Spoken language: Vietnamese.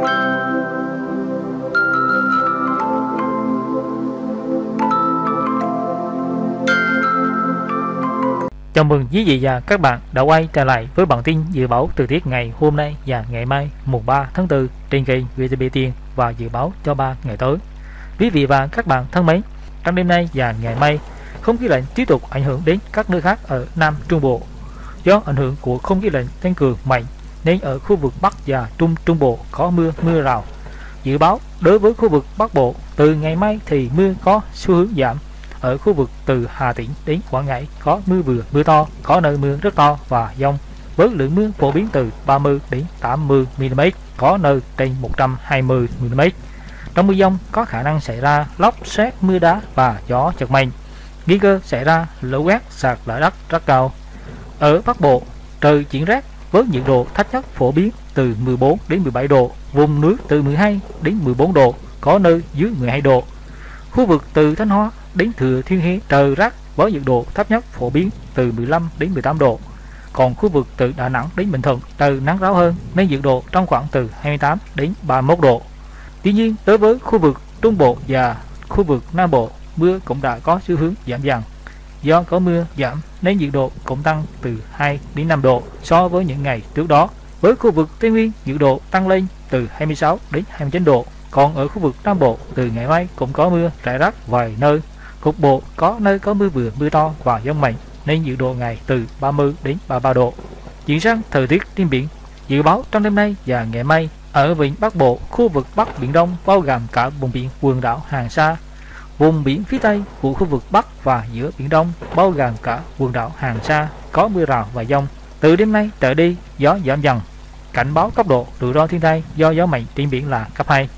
Chào mừng quý vị và các bạn đã quay trở lại với bản tin dự báo thời tiết ngày hôm nay và ngày mai mùng 3 tháng 4 trên kênh VTV Tiên và dự báo cho 3 ngày tới. Quý vị và các bạn thân mến, trong đêm nay và ngày mai, không khí lạnh tiếp tục ảnh hưởng đến các nơi khác ở Nam Trung Bộ. Do ảnh hưởng của không khí lạnh tăng cường mạnh nên ở khu vực Bắc và Trung Trung Bộ có mưa mưa rào. Dự báo đối với khu vực Bắc Bộ từ ngày mai thì mưa có xu hướng giảm ở khu vực từ Hà Tĩnh đến Quảng Ngãi có mưa vừa mưa to, có nơi mưa rất to và dông với lượng mưa phổ biến từ 30 đến 80 mm, có nơi trên 120 mm. Trong mưa dông có khả năng xảy ra lốc xét mưa đá và gió giật mạnh. Nguy cơ xảy ra lũ quét sạt lở đất rất cao. Ở Bắc Bộ, trời chuyển rét với nhiệt độ thấp nhất phổ biến từ 14 đến 17 độ, vùng núi từ 12 đến 14 độ, có nơi dưới 12 độ. Khu vực từ Thanh Hóa đến Thừa Thiên Huế trời rét với nhiệt độ thấp nhất phổ biến từ 15 đến 18 độ. Còn khu vực từ Đà Nẵng đến Bình Thuận trời nắng ráo hơn nên nhiệt độ trong khoảng từ 28 đến 31 độ. Tuy nhiên, đối với khu vực Trung Bộ và khu vực Nam Bộ, mưa cũng đã có xu hướng giảm dần. Do có mưa giảm nên nhiệt độ cũng tăng từ 2 đến 5 độ so với những ngày trước đó. Với khu vực Tây Nguyên, nhiệt độ tăng lên từ 26 đến 29 độ. Còn ở khu vực Nam Bộ, từ ngày mai cũng có mưa rải rác vài nơi. Cục bộ có nơi có mưa vừa mưa to và gió mạnh nên nhiệt độ ngày từ 30 đến 33 độ. Chuyển sang thời tiết trên biển, dự báo trong đêm nay và ngày mai ở vịnh Bắc Bộ, khu vực Bắc Biển Đông bao gồm cả vùng biển quần đảo Hoàng Sa, vùng biển phía Tây của khu vực Bắc và giữa Biển Đông bao gồm cả quần đảo hàng Sa có mưa rào và dông. Từ đêm nay trở đi, gió giảm dần. Cảnh báo cấp độ rủi ro thiên tai do gió mạnh trên biển là cấp 2.